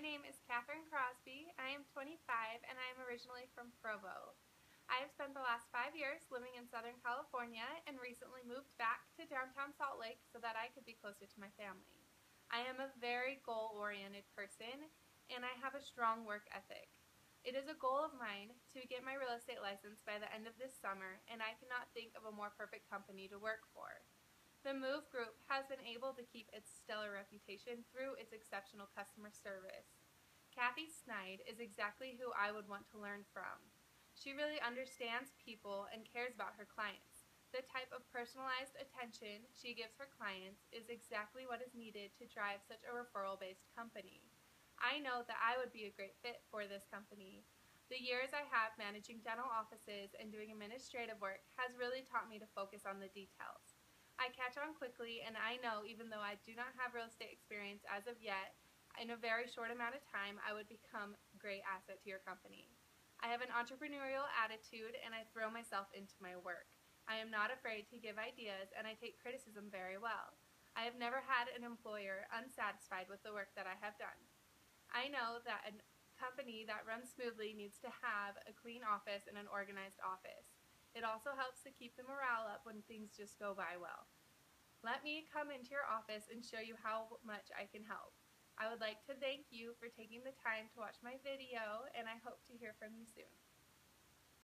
My name is Katherine Crosby. I am 25 and I am originally from Provo. I have spent the last five years living in Southern California and recently moved back to downtown Salt Lake so that I could be closer to my family. I am a very goal-oriented person and I have a strong work ethic. It is a goal of mine to get my real estate license by the end of this summer and I cannot think of a more perfect company to work for. The Muve Group has been able to keep its stellar reputation through its exceptional customer service. Kathy Snide is exactly who I would want to learn from. She really understands people and cares about her clients. The type of personalized attention she gives her clients is exactly what is needed to drive such a referral-based company. I know that I would be a great fit for this company. The years I have managing dental offices and doing administrative work has really taught me to focus on the details. I catch on quickly and I know even though I do not have real estate experience as of yet, in a very short amount of time I would become a great asset to your company. I have an entrepreneurial attitude and I throw myself into my work. I am not afraid to give ideas and I take criticism very well. I have never had an employer unsatisfied with the work that I have done. I know that a company that runs smoothly needs to have a clean office and an organized office. It also helps to keep the morale up when things just go by well. Let me come into your office and show you how much I can help. I would like to thank you for taking the time to watch my video and I hope to hear from you soon.